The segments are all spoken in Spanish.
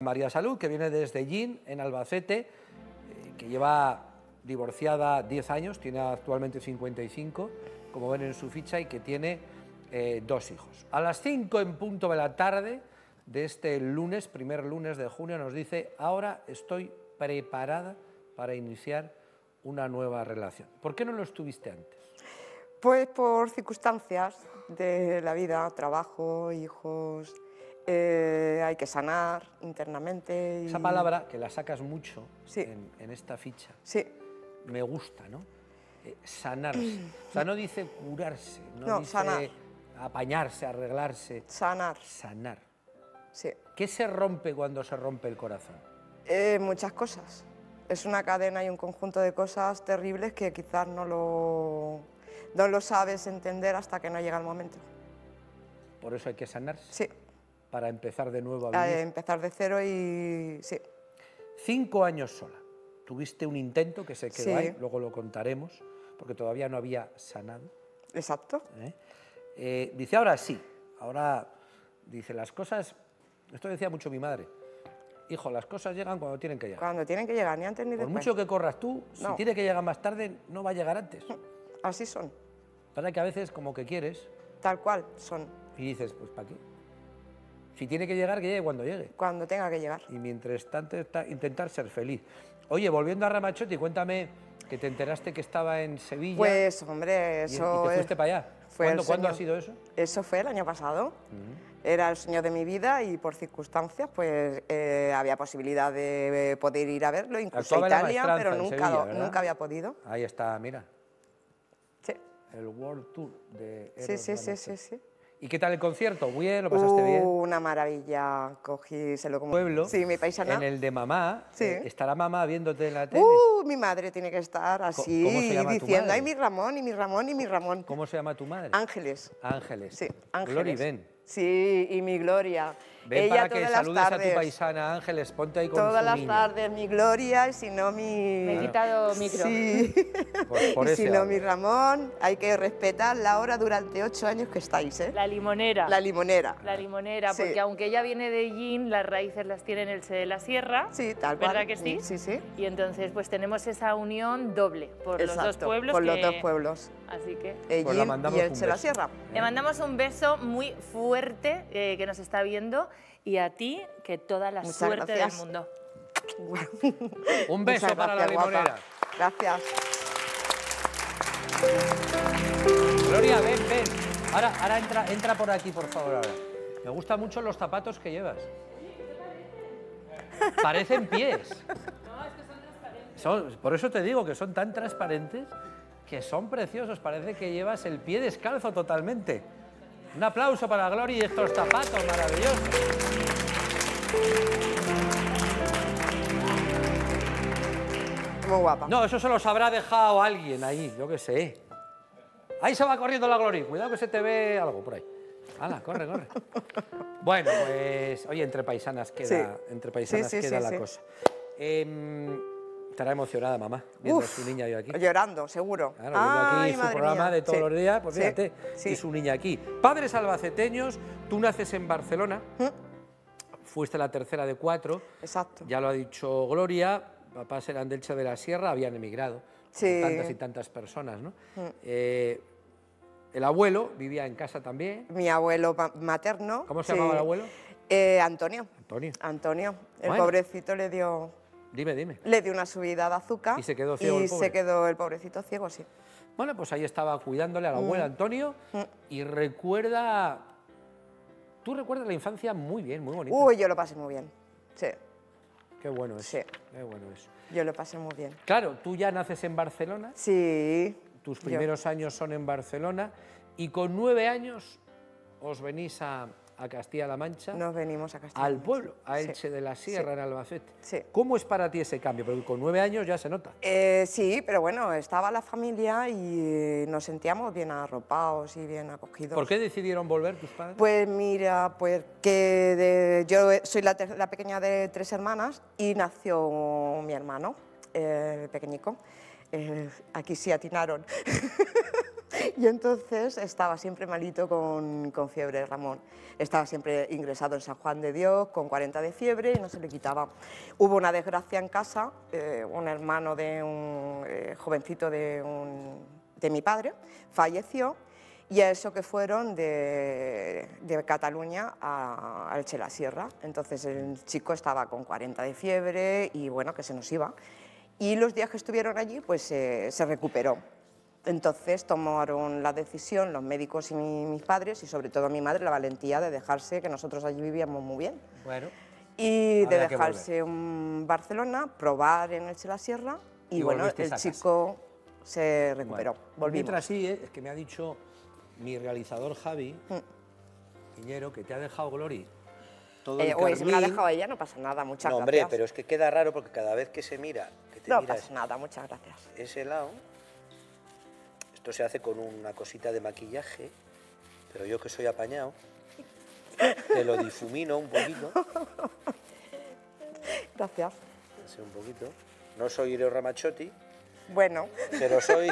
María Salud, que viene desde Gin, en Albacete, eh, que lleva divorciada 10 años, tiene actualmente 55, como ven en su ficha, y que tiene eh, dos hijos. A las 5 en punto de la tarde de este lunes, primer lunes de junio, nos dice, ahora estoy preparada para iniciar una nueva relación. ¿Por qué no lo estuviste antes? Pues por circunstancias de la vida, trabajo, hijos, eh, hay que sanar internamente. Esa palabra, que la sacas mucho en, esta ficha, sí. me gusta, ¿no? Eh, sanarse. o sea, no dice curarse, no, dice apañarse, arreglarse. Sanar. Sanar. Sí. ¿Qué se rompe cuando se rompe el corazón? Eh, muchas cosas. Es una cadena y un conjunto de cosas terribles que quizás no lo, no lo sabes entender hasta que no llega el momento. ¿Por eso hay que sanarse? Sí para empezar de nuevo a vivir. empezar de cero y sí. Cinco años sola. Tuviste un intento que se quedó ahí, luego lo contaremos, porque todavía no había sanado. Exacto. ¿Eh? Eh, dice, ahora sí, ahora dice las cosas, esto decía mucho mi madre, hijo, las cosas llegan cuando tienen que llegar. Cuando tienen que llegar, ni antes ni después. Por mucho que corras tú, si tiene que llegar más tarde, no va a llegar antes. Así son. Para que a veces como que quieres. Tal cual son. Y dices, pues ¿para qué? Si tiene que llegar, que llegue cuando llegue. Cuando tenga que llegar. Y mientras tanto, intentar ser feliz. Oye, volviendo a Ramachotti, cuéntame que te enteraste que estaba en Sevilla. Pues, hombre, eso... ¿Y, te fuiste para allá? ¿Cuándo, ha sido eso? Eso fue el año pasado. Era el sueño de mi vida y por circunstancias pues eh, había posibilidad de poder ir a verlo, incluso a Italia, pero nunca, nunca había podido. Ahí está, mira. Sí. El World Tour de Sí, sí, sí, sí, sí. ¿Y qué tal el concierto? ¿Bien? ¿Lo pasaste bien? Una maravilla. Cogí, se lo como... Pueblo. Sí, mi paisana. En el de mamá. Sí. Eh, ¿Estará mamá viéndote en la tele? Uh, mi madre tiene que estar así, diciendo, ay, mi Ramón, y mi Ramón, y mi Ramón. ¿Cómo se llama tu madre? Ángeles. Ángeles. Sí, Ángeles. Gloria, ven. Sí, y mi Gloria. Ven Ella para que saludes a tu paisana Ángeles, ponte ahí con Todas las tardes mi Gloria y si no mi... Me he quitado micro. Sí. Por, y si no mi Ramón, hay que respetar la hora durante ocho años que estáis, ¿eh? La limonera. La limonera. La limonera, porque aunque ella viene de Yin, las raíces las tiene en el Se de la Sierra. Sí, tal cual. ¿Verdad que sí? Sí, sí. Y entonces pues tenemos esa unión doble por los dos pueblos. por los dos pueblos. Así que... El pues y el Se de la Sierra. Le mandamos un beso muy fuerte eh, que nos está viendo y a ti que toda la suerte del mundo. Un beso para la limonera. Gracias. Gloria, ven, ven. Ahora, ahora entra, entra por aquí, por favor. Ahora. Me gustan mucho los zapatos que llevas. Parecen pies. No, es que son transparentes. por eso te digo que son tan transparentes que son preciosos. Parece que llevas el pie descalzo totalmente. Un aplauso para Gloria y estos zapatos maravillosos. Muy guapa. No, eso se los habrá dejado alguien ahí, yo qué sé. Ahí se va corriendo la Gloria. Cuidado que se te ve algo por ahí. Hala, corre, corre. bueno, pues, oye, entre paisanas queda, entre paisanas queda la cosa. Eh, Estará emocionada mamá viendo a su niña yo aquí. Llorando, seguro. Claro, aquí su programa de todos los días, pues fíjate, y su niña aquí. Padres albaceteños, tú naces en Barcelona, ¿Mm? fuiste la tercera de cuatro. Exacto. Ya lo ha dicho Gloria, papás eran del Che de la Sierra, habían emigrado. Tantas y tantas personas, ¿no? ¿Mm? Eh, el abuelo vivía en casa también. Mi abuelo materno. ¿Cómo se llamaba el abuelo? Eh, Antonio. Antonio. Antonio. El pobrecito le dio Dime, dime. Le dio una subida de azúcar. Y se quedó ciego. Y se quedó el pobrecito ciego, sí. Bueno, pues ahí estaba cuidándole a la abuela mm. Antonio mm. y recuerda. Tú recuerdas la infancia muy bien, muy bonita. Uy, yo lo pasé muy bien. Sí. Qué bueno es. Sí. Qué bueno es. Yo lo pasé muy bien. Claro, tú ya naces en Barcelona. Sí. Tus primeros años son en Barcelona y con nueve años os venís a, a Castilla-La Mancha. Nos venimos a Castilla. Al pueblo, a Elche de la Sierra, en Albacete. Sí. ¿Cómo es para ti ese cambio? Porque con nueve años ya se nota. Eh, sí, pero bueno, estaba la familia y nos sentíamos bien arropados y bien acogidos. ¿Por qué decidieron volver tus padres? Pues mira, pues que yo soy la, pequeña de tres hermanas y nació mi hermano, el pequeñico. Eh, aquí sí atinaron. y entonces estaba siempre malito con, con, fiebre, Ramón. Estaba siempre ingresado en San Juan de Dios con 40 de fiebre y no se le quitaba. Hubo una desgracia en casa, eh, un hermano de un eh, jovencito de, un, de mi padre falleció y a eso que fueron de, de Cataluña a, a la Sierra. Entonces el chico estaba con 40 de fiebre y bueno, que se nos iba. Y los días que estuvieron allí, pues eh, se recuperó. Entonces tomaron la decisión los médicos y mis padres, y sobre todo mi madre, la valentía de dejarse, que nosotros allí vivíamos muy bien. Bueno. Y de dejarse en Barcelona, probar en Elche la Sierra, y, bueno, el chico se recuperó. Bueno, Mientras sí, eh, es que me ha dicho mi realizador Javi, mm. que te ha dejado Glory todo eh, el me la ha dejado ella, no pasa nada, muchas no, hombre, pero es que queda raro porque cada vez que se mira... Que te no pasa nada, muchas gracias. Ese lado, esto se hace con una cosita de maquillaje, pero yo que soy apañado, te lo difumino un poquito. Gracias. un poquito. No soy Ireo Ramachotti. Bueno. Pero soy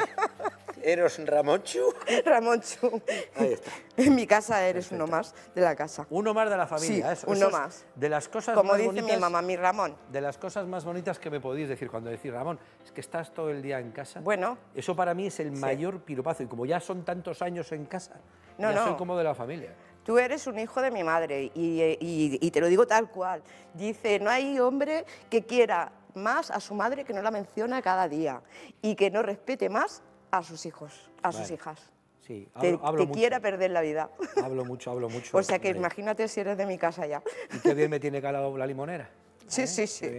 Eros Ramonchu. Ramonchu. Ahí está. En mi casa eres uno más de la casa. Uno más de la familia. Sí, uno más. De las cosas Como más dice bonitas, mi mamá, mi Ramón. De las cosas más bonitas que me podéis decir cuando decís, Ramón, es que estás todo el día en casa. Bueno. Eso para mí es el mayor piropazo. Y como ya son tantos años en casa, no, ya soy como de la familia. Tú eres un hijo de mi madre y, y te lo digo tal cual. Dice, no hay hombre que quiera más a su madre que no la menciona cada día y que no respete más a sus hijos, a sus hijas. Sí, hablo, te, quiera perder la vida. Hablo mucho, hablo mucho. o sea que imagínate si eres de mi casa ya. ¿Y qué bien me tiene calado la limonera? Sí, ¿Eh? sí, sí.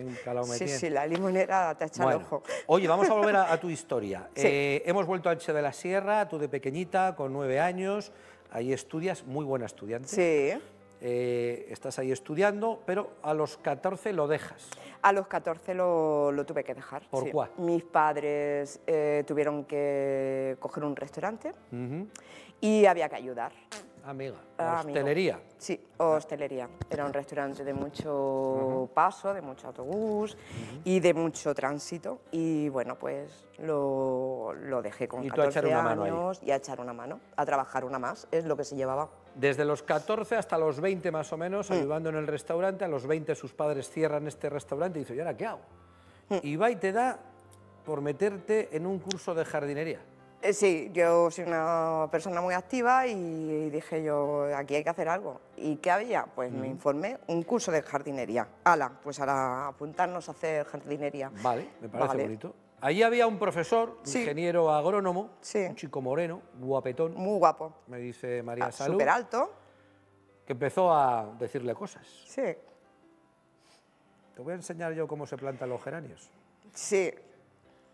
sí, sí, la limonera te echa el ojo. Oye, vamos a volver a, tu historia. Eh, hemos vuelto a Elche de la Sierra, tú de pequeñita, con nueve años, ahí estudias, muy buena estudiante. Sí. Eh, estás ahí estudiando, pero a los 14 lo dejas. A los 14 lo, lo tuve que dejar. ¿Por cuál? Mis padres eh, tuvieron que coger un restaurante y había que ayudar. Amiga, hostelería. Sí, hostelería. Era un restaurante de mucho paso, de mucho autobús y de mucho tránsito. Y bueno, pues lo, lo dejé con 14 años y a echar una mano, a trabajar una más, es lo que se llevaba. Desde los 14 hasta los 20 más o menos, mm. ayudando en el restaurante, a los 20 sus padres cierran este restaurante y dice, ¿y ahora qué hago? Mm. Y va y te da por meterte en un curso de jardinería. Eh, sí, yo soy una persona muy activa y dije yo, aquí hay que hacer algo. ¿Y qué había? Pues me informé, un curso de jardinería. Ala, pues ahora apuntarnos a hacer jardinería. Vale, me parece bonito. Allí había un profesor, ingeniero agrónomo, un chico moreno, guapetón. Muy guapo. Me dice María ah, Salud. Súper alto. Que empezó a decirle cosas. Sí. Te voy a enseñar yo cómo se plantan los geranios. Sí,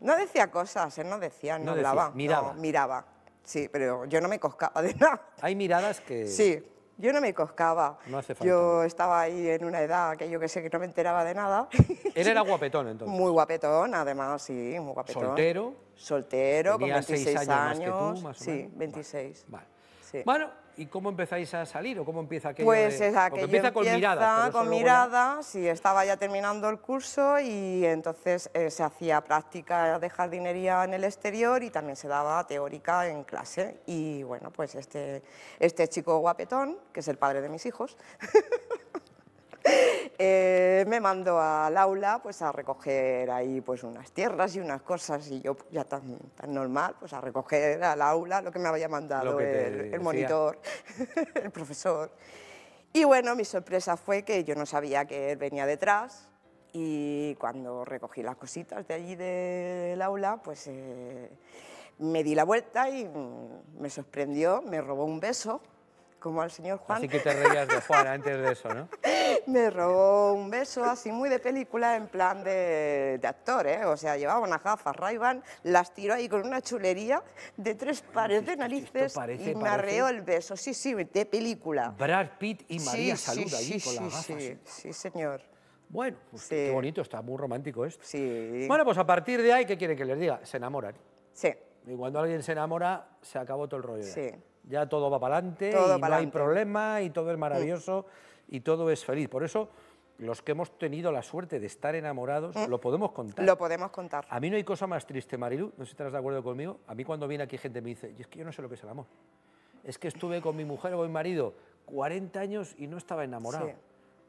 no decía cosas, él no decía, no, hablaba. miraba. miraba. Sí, pero yo no me coscaba de nada. Hay miradas que... Sí, yo no me coscaba. No hace falta. Yo estaba ahí en una edad que yo que sé que no me enteraba de nada. Él era guapetón entonces. Muy guapetón, además, sí, muy guapetón. ¿Soltero? Soltero, con 26 años. años más que tú, sí, 26. Vale. Sí. Bueno, ¿Y cómo empezáis a salir o cómo empieza aquello? Pues de... es aquello empieza con miradas. Con miradas, y estaba ya terminando el curso y entonces eh, se hacía práctica de jardinería en el exterior y también se daba teórica en clase. Y bueno, pues este, este chico guapetón, que es el padre de mis hijos, Eh, me mandó al aula pues, a recoger ahí pues, unas tierras y unas cosas y yo ya tan, tan normal pues, a recoger al aula lo que me había mandado el, monitor, el profesor. Y bueno, mi sorpresa fue que yo no sabía que él venía detrás y cuando recogí las cositas de allí del aula, pues eh, me di la vuelta y me sorprendió, me robó un beso como al señor Juan. Así que te reías de Juan antes de eso, ¿no? Me robó un beso así muy de película en plan de, actor, ¿eh? O sea, llevaba unas gafas ray las tiró ahí con una chulería de tres pares de narices y me arreó el beso. Sí, sí, de película. Brad Pitt y María Salud allí con las gafas. Sí, sí, señor. Bueno, pues qué bonito, está muy romántico esto. Sí. Bueno, pues a partir de ahí, ¿qué quieren que les diga? Se enamoran. Sí. Y cuando alguien se enamora, se acabó todo el rollo. Sí ya todo va para adelante y no hay problema y todo es maravilloso y todo es feliz. Por eso los que hemos tenido la suerte de estar enamorados, lo podemos contar. Lo podemos contar. A mí no hay cosa más triste, Marilu, no sé si estarás de acuerdo conmigo. A mí cuando viene aquí gente me dice, "Y es que yo no sé lo que es el amor. Es que estuve con mi mujer o con mi marido 40 años y no estaba enamorado. Sí.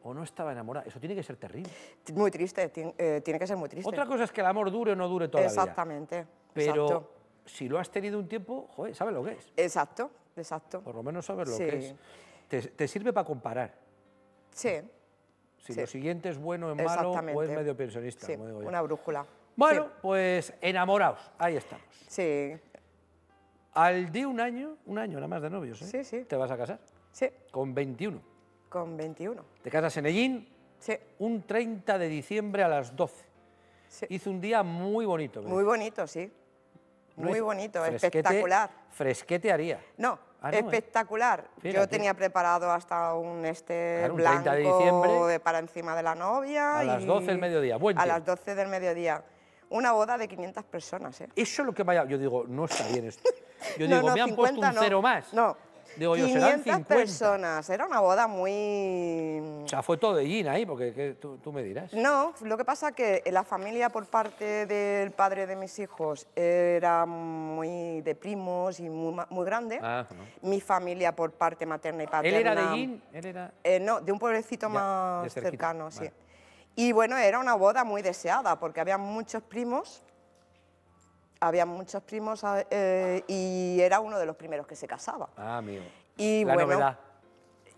O no estaba enamorado. Eso tiene que ser terrible. Muy triste, eh, tiene que ser muy triste. Otra cosa es que el amor dure o no dure toda la vida. Exactamente. Pero exacto. si lo has tenido un tiempo, joder, sabes lo que es. Exacto, exacto. Por lo menos sabes lo Sí. que es. Te, te sirve para comparar. Sí, Si Sí. lo siguiente es bueno, es malo o es medio pensionista. Sí, como digo yo. una brújula. Bueno, pues enamorados, ahí estamos. sí, Al de un año, un año nada más de novios, ¿eh? Sí, sí. Te vas a casar sí, con 21. con 21. Te casas en Ellín Sí, un 30 de diciembre a las 12. sí. Hizo un día muy bonito. me Muy bonito, sí. Muy bonito, fresquete- espectacular. Fresquete haría. No, Ah, no, ¿eh? espectacular. Yo tenía preparado hasta un este Claro, un blanco 30 de diciembre. para encima de la novia. A las y- 12 del mediodía, buen A tiempo. las 12 del mediodía. Una boda de 500 personas, ¿eh? Eso es lo que vaya. Yo digo, no está bien esto. Yo No, digo, no, me han puesto 50 un cero más. No. Digo yo, 500 serán 50. personas. Era una boda muy... O sea, fue todo de Ellín ahí, porque tú, tú me dirás. No, lo que pasa que la familia por parte del padre de mis hijos era muy de primos y muy, muy grande. Ah, no. Mi familia por parte materna y paterna... ¿Él era de? ¿Él era...? Eh, no, de un pueblecito Ya, más cercano, sí. Y bueno, era una boda muy deseada porque había muchos primos, había muchos primos eh, y era uno de los primeros que se casaba. Ah, amigo. Y La bueno, novedad.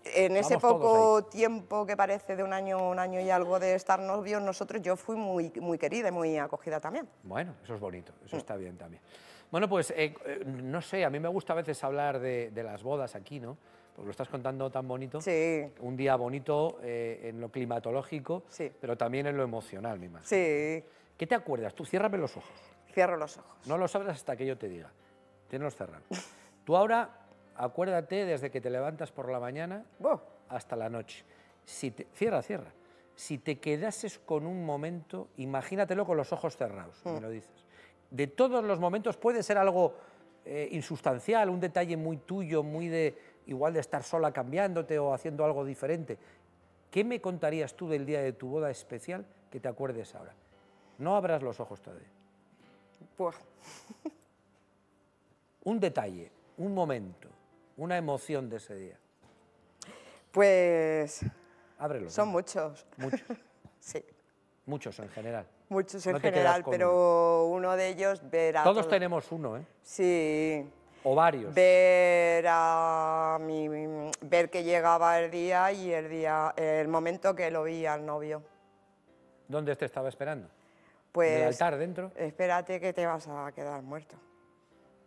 en ese Vamos poco tiempo que parece de un año, un año y algo de estar novios, nosotros yo fui muy, muy querida y muy acogida también. Bueno, eso es bonito, eso Mm. está bien también. Bueno, pues eh, eh, no sé, a mí me gusta a veces hablar de, de las bodas aquí, ¿no? Porque lo estás contando tan bonito. Sí, Un día bonito eh, en lo climatológico, Sí. pero también en lo emocional, mi imagino. sí, ¿Qué te acuerdas? Tú ciérrame los ojos. Cierro los ojos. No lo sabes hasta que yo te diga. Tienes cerrados. Tú ahora acuérdate desde que te levantas por la mañana Buh, hasta la noche. Si te, cierra, cierra. Si te quedases con un momento, imagínatelo con los ojos cerrados, me lo dices. De todos los momentos puede ser algo eh, insustancial, un detalle muy tuyo, muy de igual de estar sola cambiándote o haciendo algo diferente. ¿Qué me contarías tú del día de tu boda especial que te acuerdes ahora? No abras los ojos todavía. Buh. Un detalle, un momento, una emoción de ese día. Pues Ábrelo. son muchos, Muchos, sí. muchos en general. Muchos en No general, pero uno de ellos ver a Todos todo- tenemos uno, ¿eh? Sí, O varios. ver a mi, ver que llegaba el día y el día, el momento que lo vi al novio. ¿Dónde te estaba esperando? Pues ¿En el altar dentro? espérate que te vas a quedar muerto.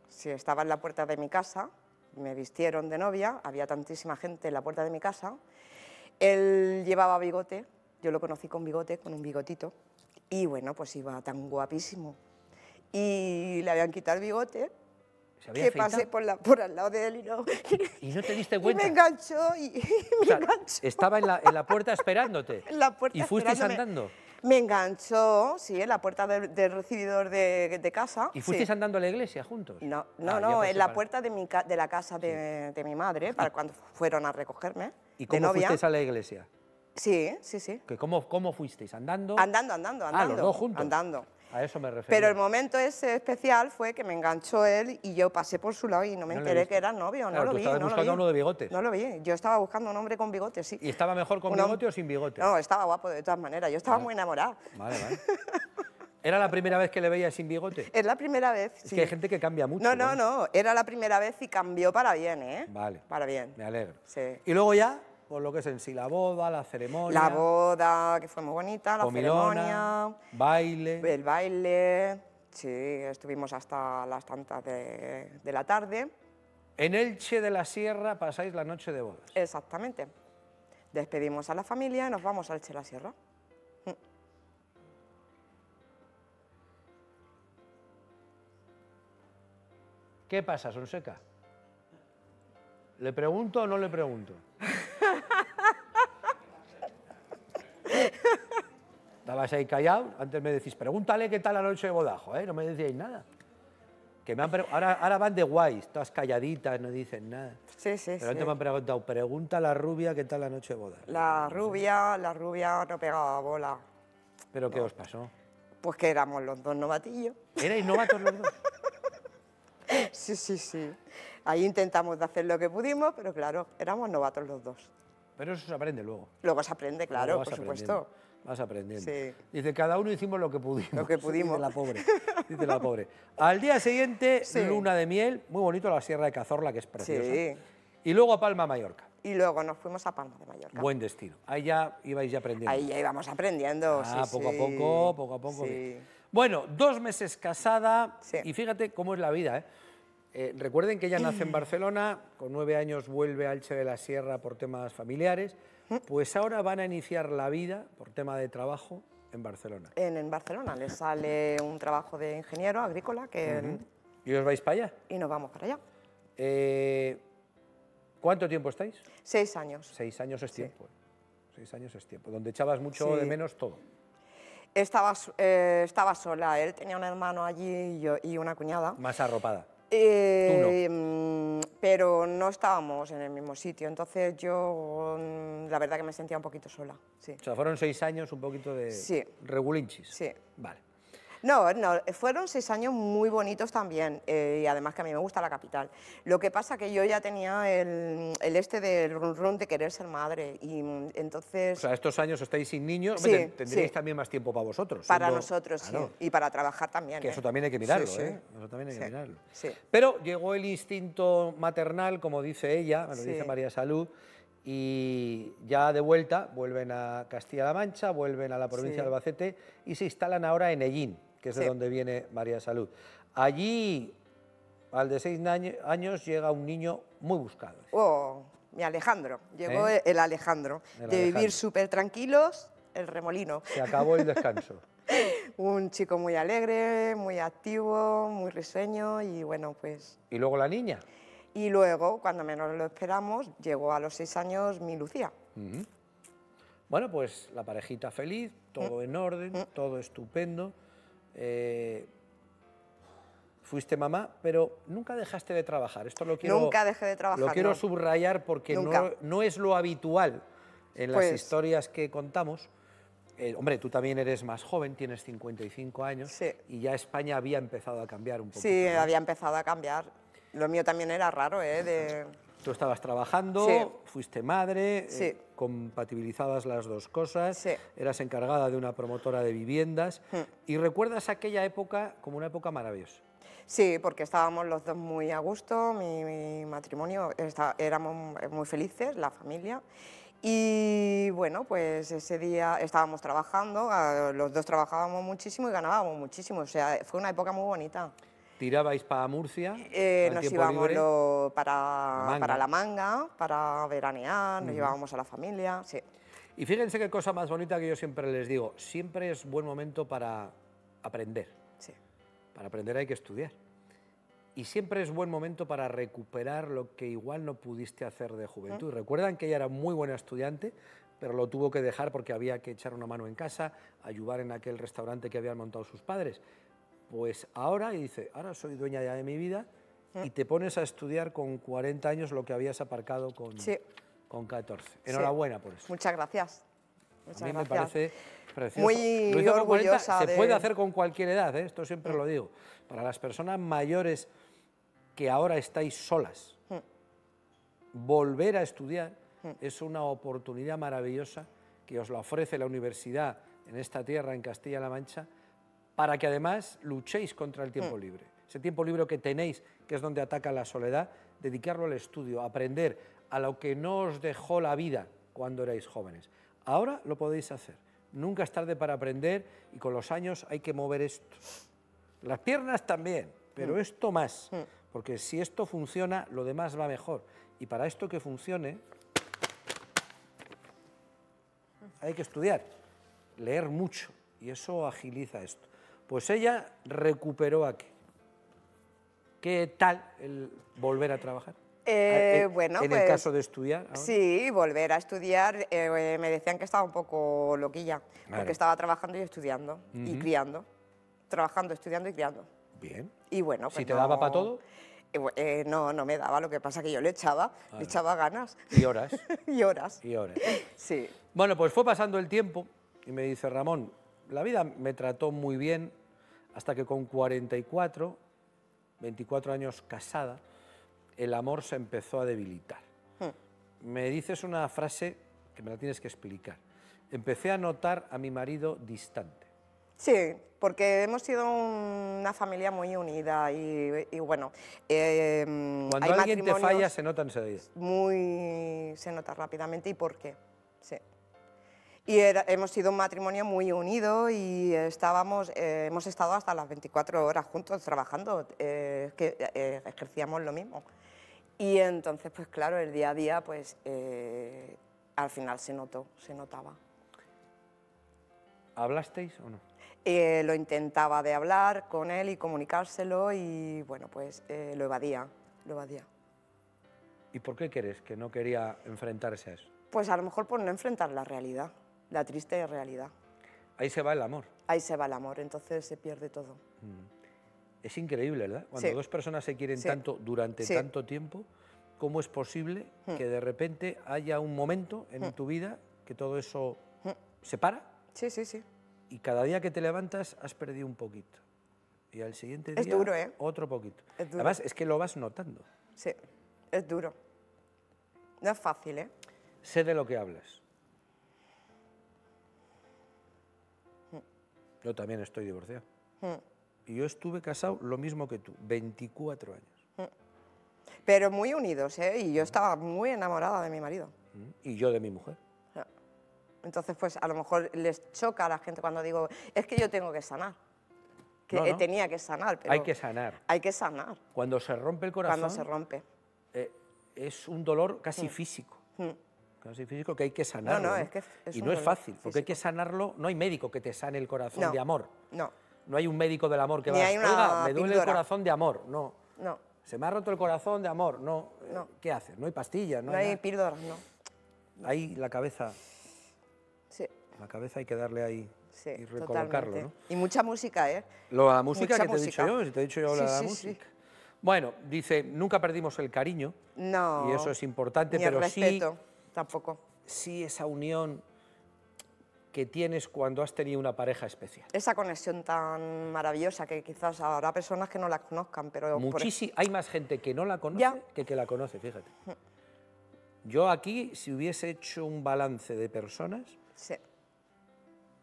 Si estaba en la puerta de mi casa, me vistieron de novia, había tantísima gente en la puerta de mi casa. Él llevaba bigote, yo lo conocí con bigote, con un bigotito, y bueno, pues iba tan guapísimo. Y le habían quitado el bigote, ¿Se había que afeitado? pasé por, la, por al lado de él y no. ¿Y no te diste Y cuenta? me enganchó y, y O me sea, enganchó estaba en la, en la puerta esperándote. en la puerta. ¿Y fuisteis esperándome. andando? Me enganchó, sí, en la puerta del, del recibidor de, de casa. ¿Y fuisteis sí. andando a la iglesia juntos? No, no, Ah, no, en la puerta de, mi de la casa de, de mi madre, para cuando fueron a recogerme. ¿Y de cómo novia. fuisteis a la iglesia? Sí, sí, sí. ¿Que cómo, ¿Cómo fuisteis? ¿Andando? Andando, andando, andando. Ah, los dos juntos. Andando. A eso me refiero. Pero el momento ese especial fue que me enganchó él y yo pasé por su lado y no me No enteré que era novio, Claro, no lo tú vi. estabas no lo buscando vi. a uno de bigotes. No lo vi, yo estaba buscando un hombre con bigote, sí. ¿Y estaba mejor con bigote o sin bigote? No, estaba guapo de todas maneras, yo estaba muy enamorada. Vale, vale. ¿Era la primera vez que le veías sin bigote? Es la primera vez. Es que hay gente que cambia mucho. No, no, no, era la primera vez y cambió para bien, ¿eh? Vale. Para bien. Me alegro. Sí. Y luego ya, por lo que es en sí, la boda, la ceremonia, La boda, que fue muy bonita, la comilona, ceremonia, baile. el baile. Sí, estuvimos hasta las tantas de, de la tarde. En Elche de la Sierra pasáis la noche de bodas. Exactamente. Despedimos a la familia y nos vamos al Che la Sierra. ¿Qué pasa, Sonseca? ¿Le pregunto o no le pregunto? Estabas ahí callado, antes me decís, pregúntale qué tal la noche de bodajo, ¿eh? No me decíais nada. Que me han ahora, ahora van de guays, todas calladitas, no dicen nada. Sí, sí, Pero sí. antes me han preguntado, pregunta a la rubia qué tal la noche de boda. La rubia, la rubia no pegaba bola. ¿Pero qué os pasó? Pues que éramos los dos novatillos. ¿Erais novatos los dos? Sí, sí, sí. Ahí intentamos de hacer lo que pudimos, pero claro, éramos novatos los dos. Pero eso se aprende luego. Luego se aprende, claro, por supuesto. Vas aprendiendo. Sí. Dice, cada uno hicimos lo que pudimos. Lo que pudimos. Dice la pobre. Dice la pobre. Al día siguiente, Sí. luna de miel, muy bonito la Sierra de Cazorla, que es preciosa. Sí. Y luego a Palma, Mallorca. Y luego nos fuimos a Palma de Mallorca. Buen destino. Ahí ya ibais ya aprendiendo. Ahí ya íbamos aprendiendo. Ah, sí, poco a poco, poco a poco. Sí. Bueno, dos meses casada Sí. y fíjate cómo es la vida. ¿eh? Eh, recuerden que ella nace en Barcelona, con nueve años vuelve a Elche de la Sierra por temas familiares, pues ahora van a iniciar la vida por tema de trabajo en Barcelona. En, en Barcelona le sale un trabajo de ingeniero agrícola que, ¿Y os vais para allá? y nos vamos para allá. Eh, ¿Cuánto tiempo estáis? Seis años. Seis años es tiempo. Seis años es tiempo, donde echabas mucho Sí. de menos todo. Estaba, eh, estaba sola, él tenía un hermano allí y, yo, y una cuñada. Más arropada. Eh, Pero no estábamos en el mismo sitio, entonces yo mm, la verdad que me sentía un poquito sola. Sí. O sea, fueron seis años un poquito de Sí. regulinchis. Sí. Vale. No, no, fueron seis años muy bonitos también, eh, y además que a mí me gusta la capital. Lo que pasa que yo ya tenía el, el este del run run de querer ser madre, y entonces... O sea, estos años estáis sin niños, Sí, tendríais sí. también más tiempo para vosotros. para siendo- nosotros, sí, y para trabajar también. Que ¿eh? eso también hay que mirarlo, Sí. ¿eh? Eso también hay que mirarlo. Pero llegó el instinto maternal, como dice ella, me lo dice María Salud, y ya de vuelta vuelven a Castilla-La Mancha, vuelven a la provincia Sí. de Albacete y se instalan ahora en Ellín, que es de donde viene María Salud. Allí, al de seis año- años, llega un niño muy buscado. Oh, mi Alejandro, llegó ¿Eh? el Alejandro, El de Alejandro. vivir súper tranquilos, el remolino. Se acabó el descanso. Un chico muy alegre, muy activo, muy risueño y bueno, pues... Y luego la niña. Y luego, cuando menos lo esperamos, llegó a los seis años mi Lucía. Bueno, pues la parejita feliz, todo Mm. en orden, todo estupendo. Eh, fuiste mamá, pero nunca dejaste de trabajar. Esto lo quiero, Nunca dejé de trabajar, Lo quiero no. subrayar porque no, no es lo habitual en las Pues- historias que contamos. Eh, hombre, tú también eres más joven, tienes 55 años Sí. y ya España había empezado a cambiar un poco. Sí, había empezado a cambiar. Lo mío también era raro, ¿eh? De... Tú estabas trabajando, Sí. fuiste madre, eh, Sí. compatibilizabas las dos cosas, Sí. eras encargada de una promotora de viviendas Hmm. y recuerdas aquella época como una época maravillosa. Sí, porque estábamos los dos muy a gusto, mi, mi matrimonio, está- éramos muy felices, la familia. Y bueno, pues ese día estábamos trabajando, los dos trabajábamos muchísimo y ganábamos muchísimo. O sea, fue una época muy bonita. Tirabais para Murcia, Eh, nos íbamos lo- para, manga. para la manga, para veranear, nos llevábamos a la familia, sí. Y fíjense qué cosa más bonita que yo siempre les digo, siempre es buen momento para aprender. sí. Para aprender hay que estudiar. Y siempre es buen momento para recuperar lo que igual no pudiste hacer de juventud. Recuerdan que ella era muy buena estudiante, pero lo tuvo que dejar porque había que echar una mano en casa, ayudar en aquel restaurante que habían montado sus padres. Pues ahora, y dice, ahora soy dueña ya de mi vida, y te pones a estudiar con 40 años lo que habías aparcado con, Sí. con 14. Enhorabuena por eso. Muchas gracias. Muchas A mí me parece precioso. Muy Lo hizo con 40, orgullosa Se de- puede hacer con cualquier edad, ¿eh? esto siempre lo digo. Para las personas mayores que ahora estáis solas, volver a estudiar es una oportunidad maravillosa que os la ofrece la universidad en esta tierra, en Castilla-La Mancha, para que además luchéis contra el tiempo libre. Ese tiempo libre que tenéis, que es donde ataca la soledad, dedicarlo al estudio, aprender a lo que no os dejó la vida cuando erais jóvenes. Ahora lo podéis hacer. Nunca es tarde para aprender y con los años hay que mover esto. Las piernas también, pero esto más. Porque si esto funciona, lo demás va mejor. Y para esto que funcione, hay que estudiar, leer mucho, y eso agiliza esto. Pues ella recuperó aquí. ¿Qué tal el volver a trabajar? Eh, En- bueno, en pues, el caso de estudiar. ahora. Sí, volver a estudiar. eh, me decían que estaba un poco loquilla, Claro. porque estaba trabajando y estudiando y criando. Trabajando, estudiando y criando. Bien. Y bueno, ¿Si pues te daba no- pa' todo? Eh, eh, no, no me daba, lo que pasa que yo le echaba, le echaba ganas Y horas, y horas. y horas. Sí, Bueno, pues fue pasando el tiempo y me dice Ramón, la vida me trató muy bien hasta que con 44, 24 años casada, el amor se empezó a debilitar. Me dices una frase que me la tienes que explicar. Empecé a notar a mi marido distante. sí, porque hemos sido una familia muy unida y, y bueno, eh, Cuando hay alguien te falla se nota enseguida. muy se nota rápidamente y por qué. Y era- hemos sido un matrimonio muy unido y estábamos, eh, hemos estado hasta las 24 horas juntos trabajando, eh, que eh, ejercíamos lo mismo. Y entonces, pues claro, el día a día, pues eh, al final se notó, se notaba. ¿Hablasteis o no? Eh, lo intentaba de hablar con él y comunicárselo y bueno, pues eh, lo evadía, lo evadía. ¿Y por qué crees que no quería enfrentarse a eso? Pues a lo mejor por no enfrentar la realidad, la triste realidad. Ahí se va el amor. Ahí se va el amor, entonces se pierde todo. Es increíble, ¿verdad? Cuando Sí. dos personas se quieren Sí. tanto durante Sí. tanto tiempo, ¿cómo es posible que de repente haya un momento en tu vida que todo eso se para Sí, sí, sí. y cada día que te levantas has perdido un poquito? Y al siguiente Es día duro, ¿eh? otro poquito. Es duro. Además, es que lo vas notando. Sí, es duro. No es fácil, ¿eh? Sé de lo que hablas. Yo también estoy divorciado. Y yo estuve casado lo mismo que tú, 24 años. Pero muy unidos, ¿eh? Y yo estaba muy enamorada de mi marido. ¿Mm? Y yo de mi mujer. Ya. Entonces, pues a lo mejor les choca a la gente cuando digo, es que yo tengo que sanar. Que No, no. tenía que sanar, pero... Hay que sanar. Hay que sanar Cuando se rompe el corazón, cuando se rompe. eh, es un dolor casi físico. Físico que hay que sanarlo. no, es que es y no es fácil, porque hay que sanarlo. No hay médico que te sane el corazón No. de amor. No, No hay un médico del amor que va Oiga, me duele el píldora". corazón de amor. No. no, Se me ha roto el corazón de amor. No. No. ¿Qué haces? No hay pastillas, no, no hay hay píldoras, no. Ahí la cabeza, Sí, la cabeza hay que darle ahí sí, y recolocarlo, totalmente. ¿no? Y mucha música, ¿eh? Lo, la música Mucha que te he dicho yo, si te he dicho yo Sí, la, la sí, sí. música. Bueno, dice, nunca perdimos el cariño No. y eso es importante, pero sí, respeto, tampoco. sí esa unión que tienes cuando has tenido una pareja especial. Esa conexión tan maravillosa que quizás habrá personas que no la conozcan, pero... Muchísimo, hay más gente que no la conoce Ya. que que la conoce, fíjate. Yo aquí, si hubiese hecho un balance de personas, Sí,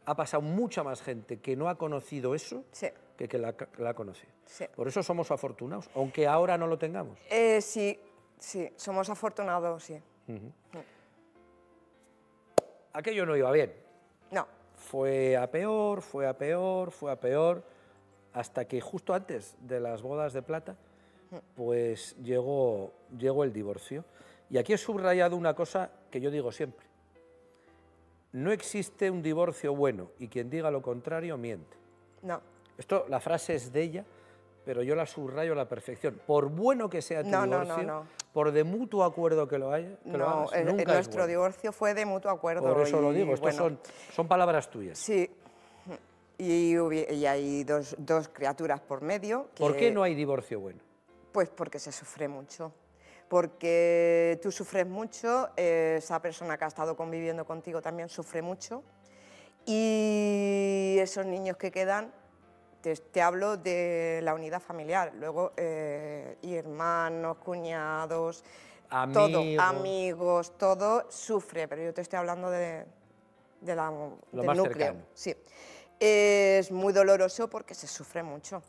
ha pasado mucha más gente que no ha conocido eso sí. que que la, la ha conocido. Sí. Por eso somos afortunados, aunque ahora no lo tengamos. Eh, sí, sí, somos afortunados, sí. Aquello no iba bien. No, Fue a peor, fue a peor, fue a peor, hasta que justo antes de las bodas de plata, pues llegó, llegó el divorcio. Y aquí he subrayado una cosa que yo digo siempre. No existe un divorcio bueno y quien diga lo contrario miente. no, Esto, la frase es de ella, pero yo la subrayo a la perfección. Por bueno que sea tu No, no, no, divorcio, no. por de mutuo acuerdo que lo haya, que lo no. hagas, el- el nunca es nuestro bueno. divorcio fue de mutuo acuerdo. Por eso lo digo, bueno, son, son palabras tuyas. Sí, y, hay dos, dos criaturas por medio. ¿Por qué no hay divorcio bueno? Pues porque se sufre mucho. Porque tú sufres mucho, eh, esa persona que ha estado conviviendo contigo también sufre mucho. Y esos niños que quedan, te, te hablo de la unidad familiar, luego eh, hermanos, cuñados, todo, Amigos. amigos, todo sufre, pero yo te estoy hablando de, de la, del más núcleo. cercano. Sí. Es muy doloroso porque se sufre mucho.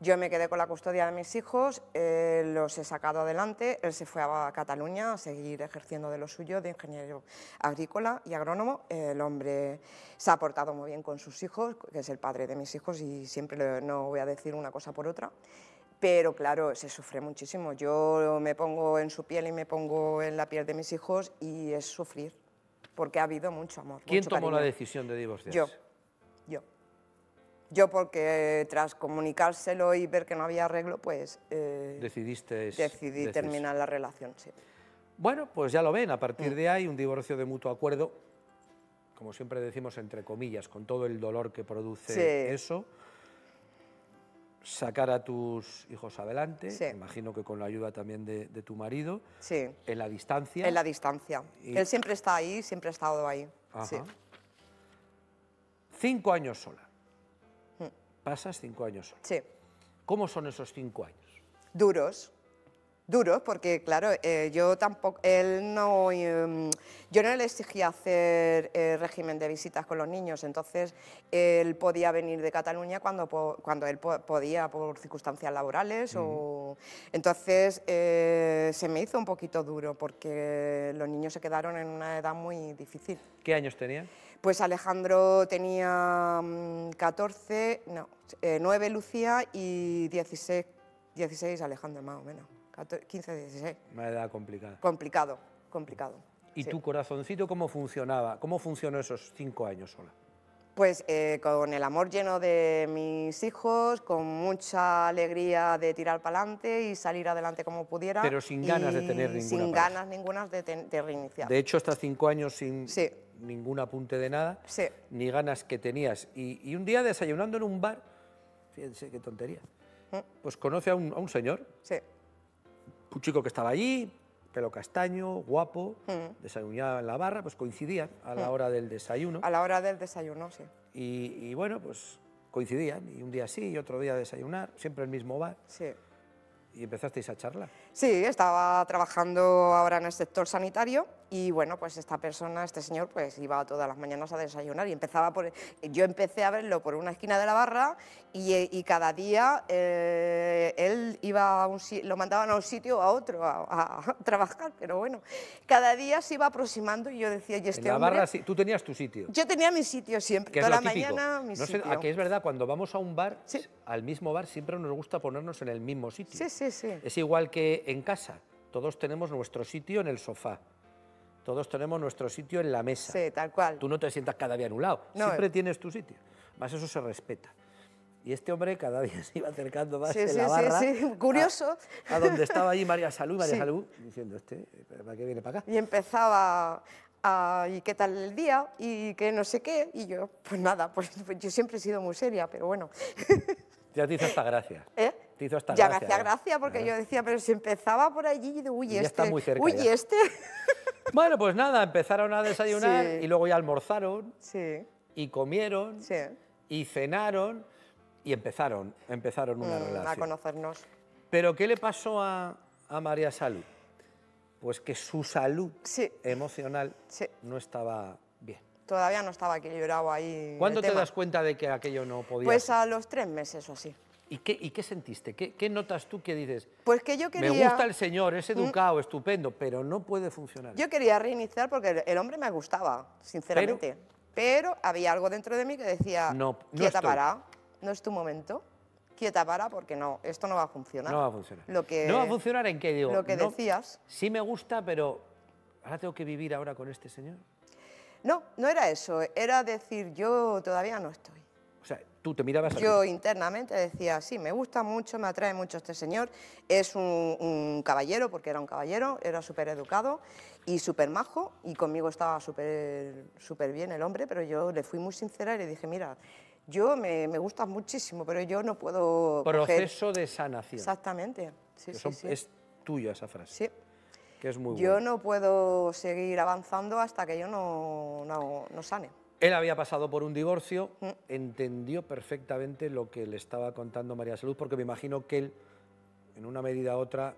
Yo me quedé con la custodia de mis hijos, eh, los he sacado adelante, él se fue a Cataluña a seguir ejerciendo de lo suyo, de ingeniero agrícola y agrónomo. El hombre se ha portado muy bien con sus hijos, que es el padre de mis hijos y siempre no voy a decir una cosa por otra. Pero claro, se sufre muchísimo. Yo me pongo en su piel y me pongo en la piel de mis hijos y es sufrir, porque ha habido mucho amor. ¿Quién mucho tomó la cariño. decisión de divorciarse? Yo. Yo porque tras comunicárselo y ver que no había arreglo, pues eh, Decidiste decidí terminar la relación. Sí. Bueno, pues ya lo ven, a Mm. partir de ahí un divorcio de mutuo acuerdo, como siempre decimos entre comillas, con todo el dolor que produce Sí. eso, sacar a tus hijos adelante, Sí. imagino que con la ayuda también de, de tu marido, Sí, en la distancia. en la distancia. Y- Él siempre está ahí, siempre ha estado ahí. Sí. Ajá. Cinco años sola. Pasas cinco años sí. ¿Cómo son esos cinco años? duros, duros, porque claro, eh, yo tampoco, él no, em, yo no le exigía hacer eh, régimen de visitas con los niños, entonces él podía venir de Cataluña cuando, cuando él po- podía por circunstancias laborales o entonces eh, se me hizo un poquito duro porque los niños se quedaron en una edad muy difícil. ¿Qué años tenía? Pues Alejandro tenía mm, 14, no, eh, 9 Lucía y 16, 16 Alejandro más o menos, 14, 15, 16. Una edad complicada. Complicado, complicado. ¿Y sí. tu corazoncito cómo funcionaba? ¿Cómo funcionó esos cinco años sola? Pues eh, con el amor lleno de mis hijos, con mucha alegría de tirar para adelante y salir adelante como pudiera. Pero sin ganas de tener ninguna Sin ganas ninguna de, de reiniciar. De hecho, estás cinco años sin Sí. ningún apunte de nada, Sí. ni ganas que tenías. Y, y un día desayunando en un bar, fíjense qué tontería, Mm. pues conoce a un, a un señor, Sí, un chico que estaba allí, pelo castaño, guapo, Mm. desayunaba en la barra, pues coincidían a la hora del desayuno. a la hora del desayuno, sí. Y, y bueno, pues coincidían, y un día sí y otro día desayunar, siempre el mismo bar, sí. y empezasteis a charlar. Sí, estaba trabajando ahora en el sector sanitario y bueno, pues esta persona, este señor, pues iba todas las mañanas a desayunar y empezaba por... Yo empecé a verlo por una esquina de la barra y, y cada día eh, él iba a un lo mandaban a un sitio o a otro a, a trabajar, pero bueno, cada día se iba aproximando y yo decía, y este en la hombre... barra sí- tú tenías tu sitio. Yo tenía mi sitio siempre, toda la típico. mañana mi No sitio. a que es verdad, cuando vamos a un bar, Sí. al mismo bar, siempre nos gusta ponernos en el mismo sitio. Sí, sí, sí. Es igual que en casa, todos tenemos nuestro sitio en el sofá, todos tenemos nuestro sitio en la mesa. Sí, tal cual. Tú no te sientas cada día en un lado, No, siempre eh. tienes tu sitio. Más eso se respeta. Y este hombre cada día se iba acercando más Sí, en sí, la sí, barra sí, curioso. A, a donde estaba allí María Salud, María Sí. Salud, diciendo, este, ¿para qué viene para acá? Y empezaba a, ¿y qué tal el día? Y que no sé qué. Y yo, pues nada, pues, pues yo siempre he sido muy seria, pero bueno. Ya te hizo esta gracia. ¿Eh? Te hizo esta ya gracia. me hacía ¿eh? gracia porque Ah. yo decía, pero si empezaba por allí, y uy, Y ya este, está muy cerca uy, ya. este. Bueno, pues nada, empezaron a desayunar Sí. y luego ya almorzaron sí, y comieron sí, y cenaron y empezaron, empezaron una mm, a relación. conocernos. Pero ¿qué le pasó a, a María Salud? Pues que su salud emocional no estaba bien. todavía no estaba equilibrado ahí. ¿Cuándo te tema. das cuenta de que aquello no podía Pues ser? a los tres meses o así. ¿Y qué, y qué sentiste? ¿Qué, qué notas tú que dices? Pues que yo quería... Me gusta el señor, es educado, estupendo, pero no puede funcionar. Yo quería reiniciar porque el- hombre me gustaba, sinceramente. Pero, había algo dentro de mí que decía, No, no quieta estoy". para, no es tu momento, quieta para porque no, esto no va a funcionar. No va a funcionar. Lo que, ¿No va a funcionar en qué digo? Lo que no, decías. Sí me gusta, pero ahora tengo que vivir ahora con este señor. No, no era eso, era decir, yo todavía no estoy. Tú te mirabas a Yo internamente decía, sí, me gusta mucho, me atrae mucho este señor, es un, un caballero, porque era un caballero, era súper educado y súper majo, y conmigo estaba súper súper bien el hombre, pero yo le fui muy sincera y le dije, mira, yo me, me gustas muchísimo, pero yo no puedo... coger-". proceso de sanación. Exactamente, sí, sí, sí. Es tuya esa frase, Sí. que es muy Yo buena. no puedo seguir avanzando hasta que yo no, no, no sane. Él había pasado por un divorcio, Mm. entendió perfectamente lo que le estaba contando María Salud, porque me imagino que él, en una medida u otra,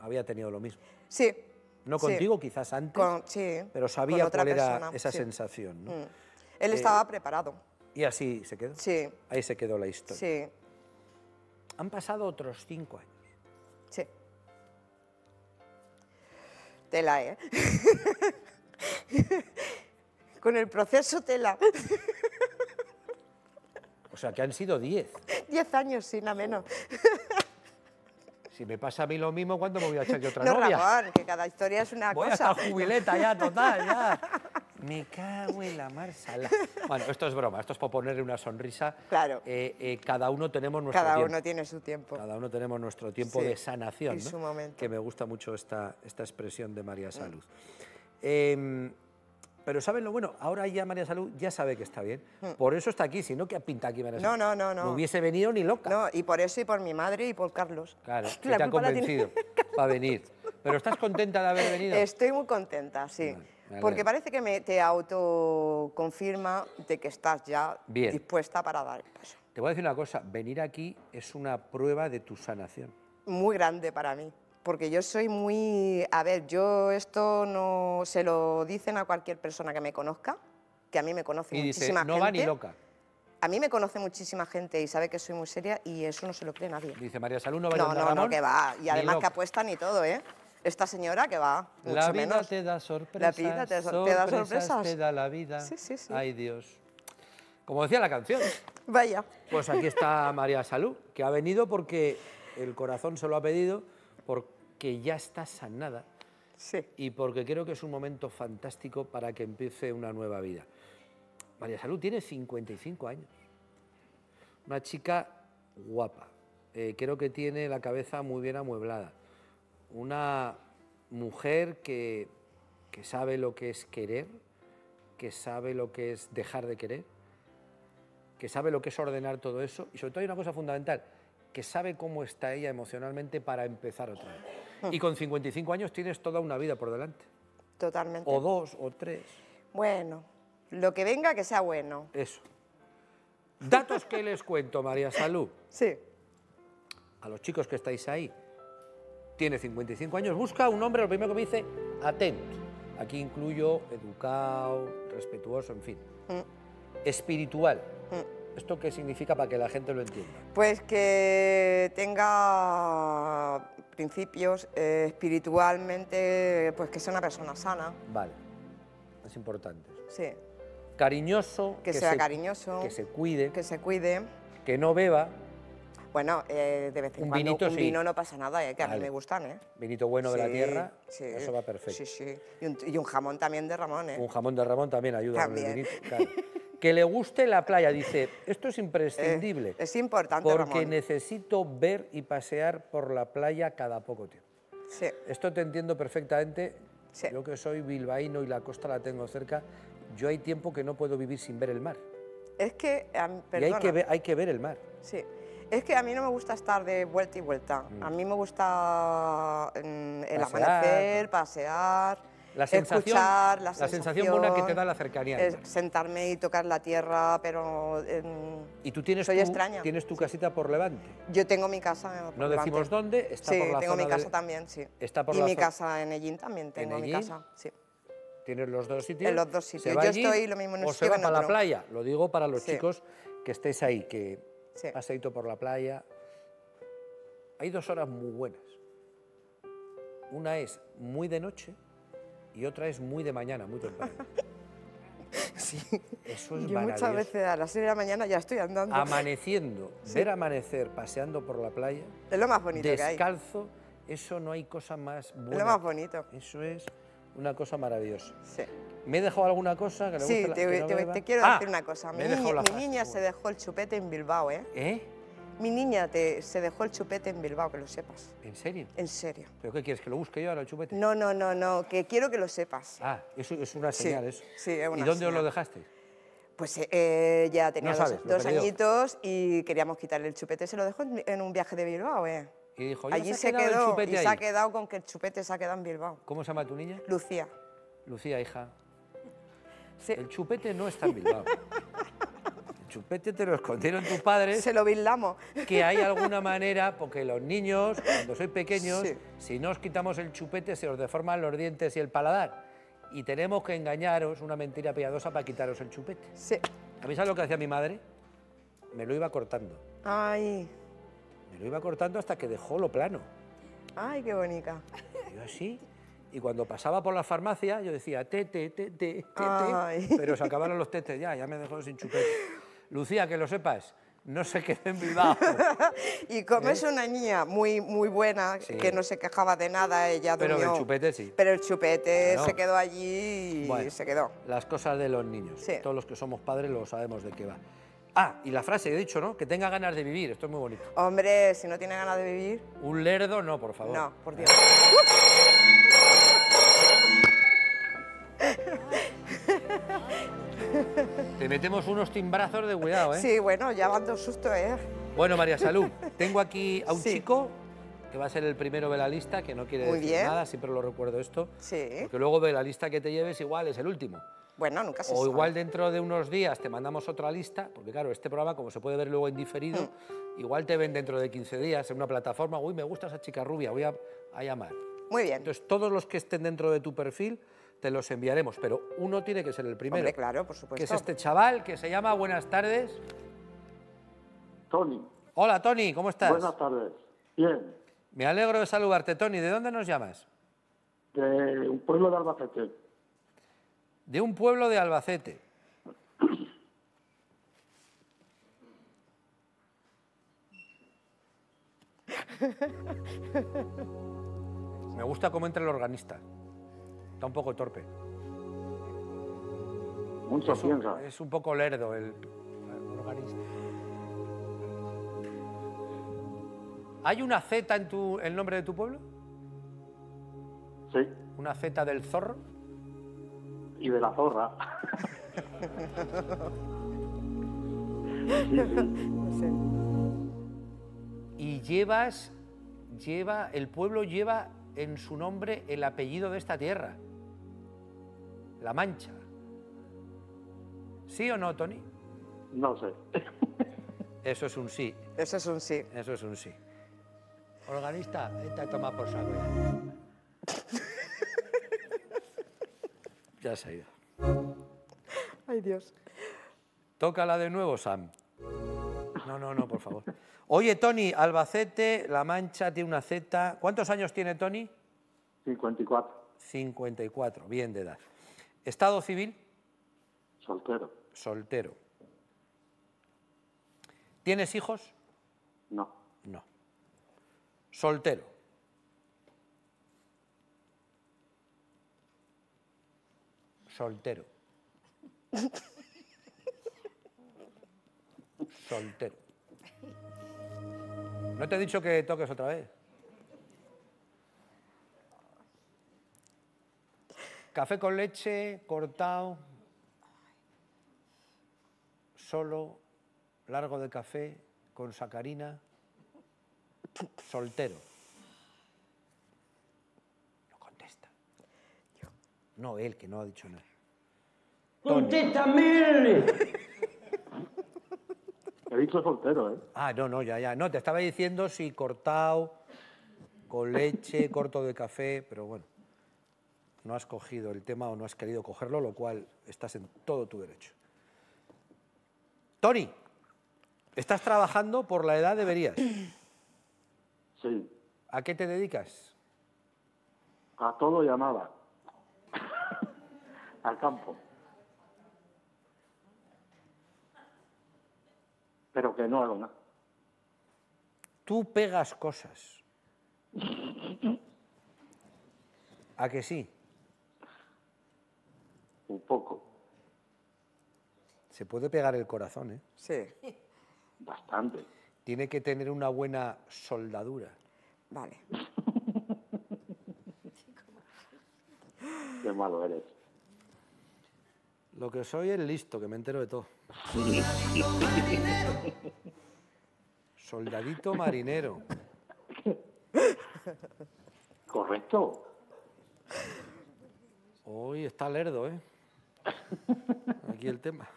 había tenido lo mismo. Sí. No sí. contigo, quizás antes, Con- sí, pero sabía otra cuál era persona, esa sí. sensación. ¿no? Mm. Él estaba preparado. Y así se quedó. Sí, Ahí se quedó la historia. sí, Han pasado otros cinco años. sí. Tela, ¿eh? Con el proceso tela. O sea, que han sido diez. Diez años, sí, nada menos. Si me pasa a mí lo mismo, ¿cuándo me voy a echar yo otra No, novia? Ramón, que cada historia es una Voy a cosa. estar jubileta ya, total, ya. Me cago en la marsala. Bueno, esto es broma, esto es por ponerle una sonrisa. Claro. Eh, eh, cada uno tenemos nuestro Cada tiempo. uno tiene su tiempo. Cada uno tenemos nuestro tiempo Sí, de sanación, y ¿no? su momento. que me gusta mucho esta, esta expresión de María Salud. Eh, Pero ¿saben lo bueno? Ahora ya María Salud ya sabe que está bien. Por eso está aquí, si no, ¿qué pinta aquí María Hmm. No, Salud? no, no, no. No hubiese venido ni loca. No, y por eso y por mi madre y por Carlos. Claro, que La te ha convencido para venir. Pero ¿estás contenta de haber venido? Estoy muy contenta, sí. Vale, porque parece que me, te autoconfirma de que estás ya Bien. dispuesta para dar el paso. Te voy a decir una cosa, venir aquí es una prueba de tu sanación. Muy grande para mí. Porque yo soy muy... A ver, yo esto no se lo dicen a cualquier persona que me conozca, que a mí me conoce Y dice, muchísima no gente. va ni loca. A mí me conoce muchísima gente y sabe que soy muy seria y eso no se lo cree nadie. Dice María Salud, no va No, no, no, que va. Y además que apuestan y todo, ¿eh? Esta señora que va, mucho La vida menos. te da sorpresas, vida te te da sorpresas. te da la vida. Sí, sí, sí. Ay, Dios. Como decía la canción, Vaya. pues aquí está María Salud, que ha venido porque el corazón se lo ha pedido, porque ya está sanada Sí. y porque creo que es un momento fantástico para que empiece una nueva vida. María Salud tiene 55 años. Una chica guapa. Eh, creo que tiene la cabeza muy bien amueblada. Una mujer que, que sabe lo que es querer, que sabe lo que es dejar de querer, que sabe lo que es ordenar todo eso y sobre todo hay una cosa fundamental, que sabe cómo está ella emocionalmente para empezar otra vez. Y con 55 años tienes toda una vida por delante. Totalmente. O dos, o tres. Bueno, lo que venga que sea bueno. Eso. Datos que les cuento, María Salud. Sí. A los chicos que estáis ahí. Tiene 55 años. Busca un hombre, lo primero que me dice, atento. Aquí incluyo educado, respetuoso, en fin. Espiritual. ¿Esto qué significa para que la gente lo entienda? Pues que tenga principios eh, espiritualmente, pues que sea una persona sana. Vale. Es importante. Sí. Cariñoso. Que sea se- cariñoso. Que se cuide. Que se cuide. Que no beba. Bueno, eh, de vez en Un cuando vinito, un sí. vino no pasa nada, eh, que a mí me gustan, ¿eh? Vinito bueno de la tierra. sí. Eso va perfecto. Sí, sí. Y un, y un jamón también de Ramón, ¿eh? Un jamón de Ramón también ayuda con el También. vinito, claro. Que le guste la playa, dice, esto es imprescindible. Eh, es importante, Porque Ramón. necesito ver y pasear por la playa cada poco tiempo. Sí. Esto te entiendo perfectamente. Sí. Yo que soy bilbaíno y la costa la tengo cerca, yo hay tiempo que no puedo vivir sin ver el mar. Es que, Y hay que, ver, hay que ver el mar. Sí. Es que a mí no me gusta estar de vuelta y vuelta. A mí me gusta mm, el Pasear. amanecer, pasear, La sensación, escuchar, la, la sensación buena que te da la cercanía. es mar. sentarme y tocar la tierra, pero em, Y tú tienes, soy tu, extraña. tienes tu casita por Levante. yo tengo mi casa. por No delante. decimos dónde, está sí, por la tengo zona mi de- casa también, sí. está por y la mi casa en Ellín también tengo mi Ellín? casa, sí. Tienes los dos sitios. En los dos sitios. Yo allí estoy lo mismo en un o sitio que en para la playa. Lo digo para los Sí. chicos que estéis ahí, que Sí. paseíto por la playa. Hay dos horas muy buenas. Una es muy de noche y otra es muy de mañana, muy temprano. Sí. Eso es Yo muchas veces a las 6 de la mañana ya estoy andando. Amaneciendo, ver amanecer paseando por la playa, es lo más bonito que hay. descalzo, eso no hay cosa más Es buena. lo más bonito. Eso es una cosa maravillosa. Sí. ¿Me he dejado alguna cosa que le Sí, guste la- te, que no te- te quiero Ah, decir una cosa. Mi la mi niña se dejó el chupete en Bilbao, ¿eh? ¿Eh? Mi niña te, se dejó el chupete en Bilbao, que lo sepas. ¿En serio? En serio. ¿Pero qué quieres? ¿Que lo busque yo ahora el chupete? No, no, no, no, que quiero que lo sepas. Ah, eso es una Sí, señal, eso. sí, es una ¿Y dónde os lo dejaste? Pues eh, ya tenía No dos, sabes, añitos y queríamos quitarle el chupete. Se lo dejó en, en un viaje de Bilbao, ¿eh? Y dijo, Allí se, se el quedó chupete y ahí. se ha quedado con que el chupete se ha quedado en Bilbao. ¿Cómo se llama tu niña? Lucía. Lucía, hija. Sí. El chupete no está en Bilbao. Chupete te lo escondieron tus padres, Se lo bildamos. que hay alguna manera, porque los niños, cuando sois pequeños, Sí. si no os quitamos el chupete, se os deforman los dientes y el paladar. Y tenemos que engañaros una mentira piadosa para quitaros el chupete. Sí. ¿A mí sabes lo que hacía mi madre? Me lo iba cortando. Ay, Me lo iba cortando hasta que dejó lo plano. ay, qué bonita. Yo así. Y cuando pasaba por la farmacia, yo decía, tete, tete, tete. Ay. Pero se acabaron los tetes ya, ya me dejó sin chupete. Lucía, que lo sepas, no se quede en Bilbao. Y como es una niña muy, muy buena, ¿Eh? Sí. que no se quejaba de nada, ella Pero durmió. el chupete sí. Pero el chupete se quedó allí y Bueno, se quedó. Las cosas de los niños. Sí. Todos los que somos padres lo sabemos de qué va. Ah, y la frase que he dicho, ¿no? Que tenga ganas de vivir. Esto es muy bonito. Hombre, si no tiene ganas de vivir, Un lerdo, no, por favor. no, por Dios. Te metemos unos timbrazos de cuidado, ¿eh? Sí, bueno, ya van dos sustos, ¿eh? Bueno, María Salud, tengo aquí a un Sí. chico que va a ser el primero de la lista, que no quiere Muy decir bien. nada, siempre lo recuerdo esto. Sí. Porque luego de la lista que te lleves igual es el último. Bueno, nunca se O sabe. igual dentro de unos días te mandamos otra lista, porque claro, este programa, como se puede ver luego en diferido, Mm. igual te ven dentro de 15 días en una plataforma, uy, me gusta esa chica rubia, voy a, a llamar. Muy bien. Entonces, todos los que estén dentro de tu perfil te los enviaremos, pero uno tiene que ser el primero. Hombre, claro, por supuesto. Que es este chaval que se llama Buenas tardes. Tony, Hola, Tony, ¿cómo estás? buenas tardes. Bien, Me alegro de saludarte, Tony. ¿De dónde nos llamas? de un pueblo de Albacete. De un pueblo de Albacete. Me gusta cómo entra el organista. Está un poco torpe. Mucho Es un, piensa. es un poco lerdo el, el organista. ¿Hay una Z en tu, el nombre de tu pueblo? Sí, ¿Una Z del zorro? y de la zorra. sí, sí. Y llevas, lleva, el pueblo lleva en su nombre el apellido de esta tierra, La Mancha. ¿Sí o no, Tony? No sé. Eso es un sí, Eso es un sí. eso es un sí. Organista, esta toma por saco ya. Ya se ha ido. Ay, Dios. Tócala de nuevo, Sam. No, no, no, por favor. Oye, Tony, Albacete, La Mancha tiene una Z. ¿Cuántos años tiene Tony? 54, 54, bien de edad. Estado civil, soltero. soltero. ¿Tienes hijos? No, No. Soltero. Soltero. Soltero. ¿No te he dicho que toques otra vez? Café con leche, cortado, solo, largo de café, con sacarina, soltero. No contesta. No, él, que no ha dicho nada. ¡Contéstame! he dicho soltero, ¿eh? Ah, no, no, ya, ya. No, te estaba diciendo si cortado, con leche, corto de café, pero bueno, no has cogido el tema o no has querido cogerlo, lo cual estás en todo tu derecho. Tony, estás trabajando por la edad deberías. Sí, ¿A qué te dedicas? a todo y a nada. Al campo. Pero que no hago nada. Tú pegas cosas. ¿A que sí? Un poco, Se puede pegar el corazón, ¿eh? Sí. bastante. Tiene que tener una buena soldadura. Vale. Qué malo eres. Lo que soy es listo, que me entero de todo. Soldadito marinero. Correcto. Hoy está lerdo, ¿eh? Aquí el tema.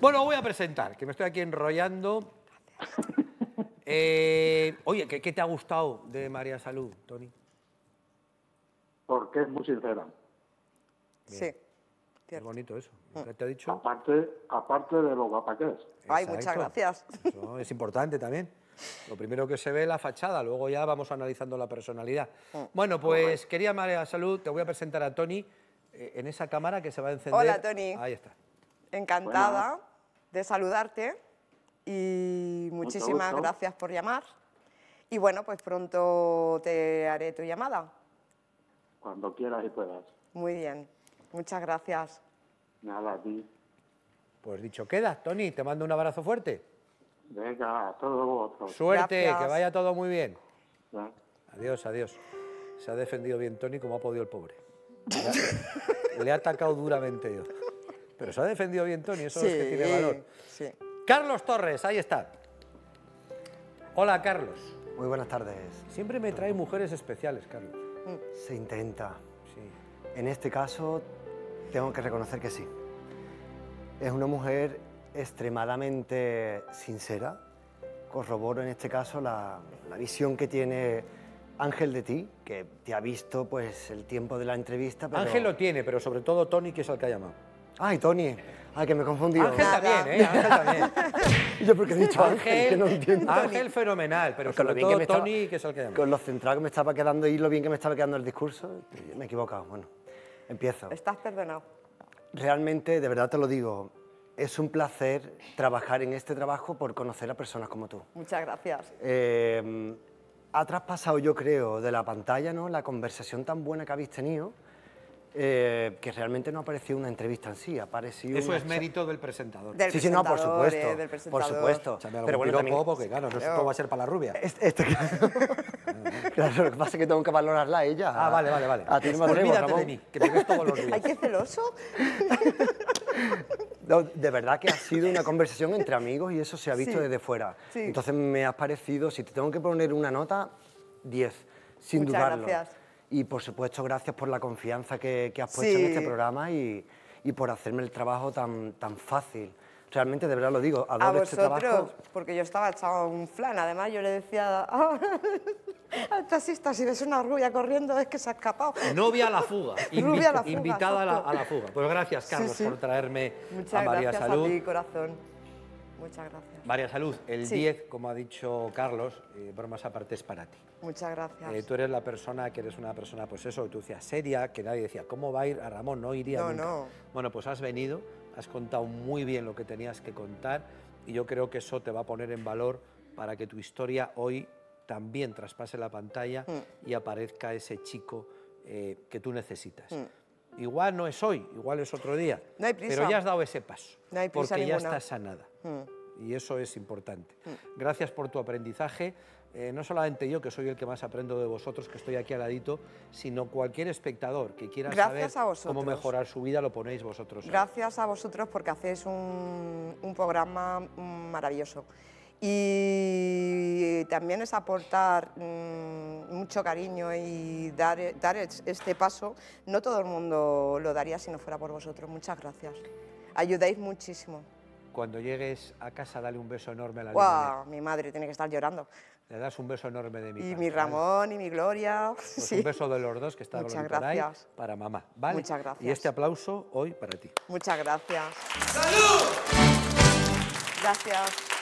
Bueno, voy a presentar, que me estoy aquí enrollando. Eh, oye, ¿qué, qué te ha gustado de María Salud, Tony? Porque es muy sincera. Sí. Es bonito eso. ¿Qué te ha dicho? Aparte, aparte de lo guapa que es. Ay, muchas gracias. Eso es importante también. Lo primero que se ve es la fachada, luego ya vamos analizando la personalidad. Bueno, pues quería María Salud, te voy a presentar a Tony eh, en esa cámara que se va a encender. Hola, Tony. Ahí está. Encantada de saludarte y muchísimas gracias por llamar. Y bueno, pues pronto te haré tu llamada. Cuando quieras y puedas. Muy bien. Muchas gracias. Nada, a ti. Pues dicho queda, Tony, te mando un abrazo fuerte. Venga, a todos vosotros. Suerte, Gracias. que vaya todo muy bien. Ya. Adiós, adiós. Se ha defendido bien Tony como ha podido el pobre. Le ha, le ha atacado duramente yo. Pero se ha defendido bien Tony, eso es que Sí, tiene valor. sí. Carlos Torres, ahí está. Hola, Carlos. Muy buenas tardes. Siempre me trae mujeres especiales, Carlos. Se intenta. Sí. En este caso, tengo que reconocer que sí. Es una mujer extremadamente sincera. Corroboro en este caso la, la visión que tiene Ángel de ti, que te ha visto pues el tiempo de la entrevista. Pero... Ángel lo tiene, pero sobre todo Tony, que es el que ha llamado. Ay, Tony. Ay, que me he confundido. Ángel también, ¿eh? Ángel también. Yo porque he dicho Ángel, que no entiendo. Ángel fenomenal, pero Con lo sobre bien que todo me estaba- Tony, que es el que ha llamado. Con lo centrado que me estaba quedando y lo bien que me estaba quedando el discurso, me he equivocado. Bueno, empiezo. Estás perdonado. Realmente, de verdad te lo digo, es un placer trabajar en este trabajo por conocer a personas como tú. Muchas gracias. Eh, ha traspasado, yo creo, de la pantalla ¿no? la conversación tan buena que habéis tenido, eh, que realmente no ha parecido una entrevista en sí, ha parecido Eso una es mérito del presentador. Del Sí, sí, no, por supuesto, eh, del por supuesto. Pero bueno, también- porque claro, no sé todo va a ser para la rubia. Este, este- claro, lo que pasa es que tengo que valorarla a ella. Ah, vale, vale, vale. A ti no me atrevo, Olvídate de Ramón. mí, que me ves todos los Ay, días. qué celoso. No, de verdad que ha sido una conversación entre amigos y eso se ha visto Sí, desde fuera. sí. Entonces me has parecido, si te tengo que poner una nota, 10, sin Muchas dudarlo. gracias. Y por supuesto, gracias por la confianza que, que has puesto en este programa y, y por hacerme el trabajo tan, tan fácil. Realmente, de verdad lo digo, A adoro este vosotros, trabajo. porque yo estaba echado un flan. Además, yo le decía "Ah, al taxista, si ves una rubia corriendo es que se ha escapado. Novia a la fuga. Rubia a la fuga, Invitada a la, a la fuga. Pues gracias, Sí, Carlos, sí. por traerme Muchas a María gracias Salud. a ti, corazón. Muchas gracias. María Salud, el Sí. 10, como ha dicho Carlos, eh, bromas aparte es para ti. Muchas gracias. Eh, tú eres la persona que eres una persona, pues eso, que tú decías seria, que nadie decía, ¿cómo va a ir a Ramón? No iría No, nunca. no. Bueno, pues has venido, has contado muy bien lo que tenías que contar y yo creo que eso te va a poner en valor para que tu historia hoy también traspase la pantalla Mm. y aparezca ese chico eh, que tú necesitas. Igual no es hoy, igual es otro día, Mm. No hay prisa. pero ya has dado ese paso, No hay prisa porque ya estás sanada. Mm. Y eso es importante. Gracias por tu aprendizaje. Eh, no solamente yo, que soy el que más aprendo de vosotros, que estoy aquí al ladito, sino cualquier espectador que quiera Gracias saber cómo mejorar su vida, lo ponéis vosotros. ahí. Gracias a vosotros porque hacéis un, un programa mm, maravilloso. Y también es aportar mm, mucho cariño y dar, dar es- este paso. No todo el mundo lo daría si no fuera por vosotros. Muchas gracias. Ayudáis muchísimo. Cuando llegues a casa, dale un beso enorme a la ¡Guau! Mi madre tiene que estar llorando. Le das un beso enorme de mi Y parte, mi ¿vale? Ramón y mi Gloria. Pues Sí. un beso de los dos, que está Muchas gracias. para mamá. ¿vale? Muchas gracias. Y este aplauso hoy para ti. Muchas gracias. Gracias.